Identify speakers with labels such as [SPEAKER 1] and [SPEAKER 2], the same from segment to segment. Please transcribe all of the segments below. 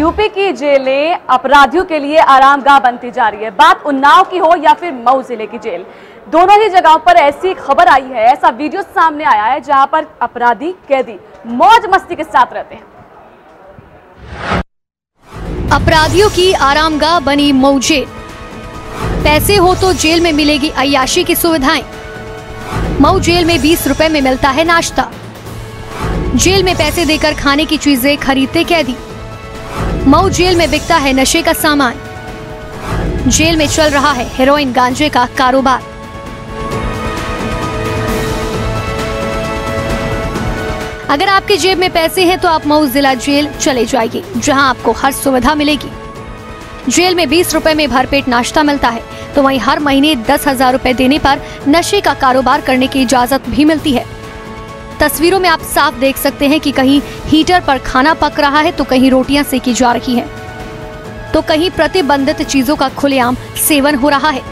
[SPEAKER 1] UP की जेलें अपराधियों के लिए आरामगाह बनती जा रही है। बात उन्नाव की हो या फिर मऊ ज़िले की जेल। दोनों ही जगहों पर ऐसी खबर आई है, ऐसा वीडियो सामने आया है, जहाँ पर अपराधी कैदी मौज मस्ती के साथ रहते हैं।
[SPEAKER 2] अपराधियों की आरामगाह बनी मऊ जेल। पैसे हो तो जेल में मिलेगी अयाशी की सुविधाएँ। मऊ जेल में बीस रुपए में मिलता है नाश्ता। जेल में पैसे देकर खाने की चीज़ें खरीदते कैदी। मऊ जेल में बिकता है नशे का सामान। जेल में चल रहा है हेरोइन गांजे का कारोबार। अगर आपके जेब में पैसे हैं तो आप मऊ जिला जेल चले जाइए, जहाँ आपको हर सुविधा मिलेगी। जेल में बीस रुपए में भरपेट नाश्ता मिलता है तो वहीं हर महीने दस हज़ार रूपए देने पर नशे का कारोबार करने की इजाज़त भी मिलती है। तस्वीरों में आप साफ़ देख सकते हैं कि कहीं हीटर पर खाना पक रहा है तो कहीं रोटियाँ सेकी जा रही हैं। तो कहीं प्रतिबंधित चीज़ों का खुलेआम सेवन हो रहा है।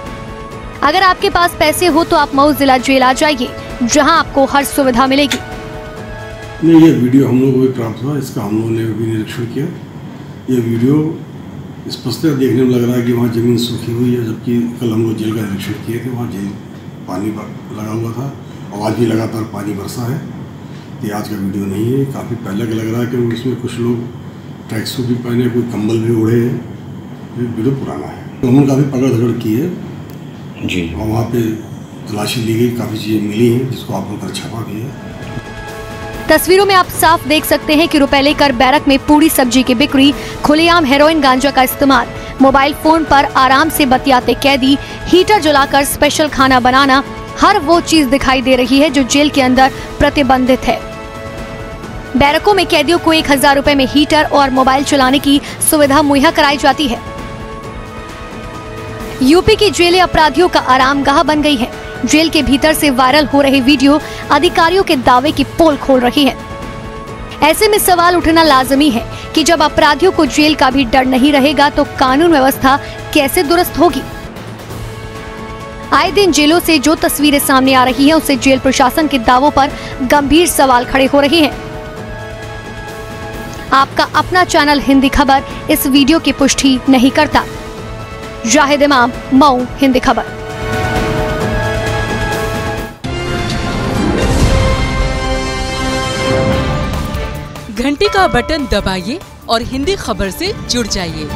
[SPEAKER 2] अगर आपके पास पैसे हो तो आप मऊ जिला जेल आ जाइए, जहाँ आपको हर सुविधा मिलेगी।
[SPEAKER 3] नहीं, ये वीडियो हम लोगों को भी प्राप्त हुआ, इसका हम लोगों ने भी निरीक्षण किया। ये वीडियो स्पष्टता देखने में लग रहा है कि वहाँ ज़मीन सूखी हुई है, जबकि कल हम लोग जेल का निरीक्षण किए थे वहाँ जेल पानी लगा हुआ था। और आज भी लगातार पानी बरसा है। ये आज का वीडियो नहीं है काफ़ी पहले का लग रहा है क्योंकि इसमें कुछ लोग ट्रैक सूट भी पहने कोई कंबल भी ओढ़े हैं। ये वीडियो पुराना है। तो हमने काफ़ी पकड़ धकड़ की है।
[SPEAKER 4] जी।
[SPEAKER 3] और वहाँ पे तलाशी ली गई काफ़ी चीज़ें मिली हैं जिसको आप लोग कर छापा भी है।
[SPEAKER 2] तस्वीरों में आप साफ़ देख सकते हैं कि रुपए लेकर बैरक में पूरी सब्ज़ी की बिक्री खुलेआम हेरोइन गांजा का इस्तेमाल। मोबाइल फ़ोन पर आराम से बतियाते कैदी हीटर जलाकर स्पेशल खाना बनाना हर वो चीज़ दिखाई दे रही है जो जेल के अंदर प्रतिबंधित है। बैरकों में कैदियों को एक हज़ार रूपए में हीटर और मोबाइल चलाने की सुविधा मुहैया कराई जाती है। यूपी की जेलें अपराधियों का आराम आरामगाह बन गई है। जेल के भीतर से वायरल हो रही वीडियो अधिकारियों के दावे की पोल खोल रही है। ऐसे में सवाल उठना लाजमी है कि जब अपराधियों को जेल का भी डर नहीं रहेगा तो कानून व्यवस्था कैसे दुरुस्त होगी? आए दिन जेलों से जो तस्वीरें सामने आ रही हैं उससे जेल प्रशासन के दावों पर गंभीर सवाल खड़े हो रहे हैं। आपका अपना चैनल हिंदी खबर। इस वीडियो की पुष्टि नहीं करता। जाहिद इमाम, मऊ, हिंदी खबर।
[SPEAKER 5] घंटी का बटन दबाइए और हिंदी खबर से जुड़ जाइए।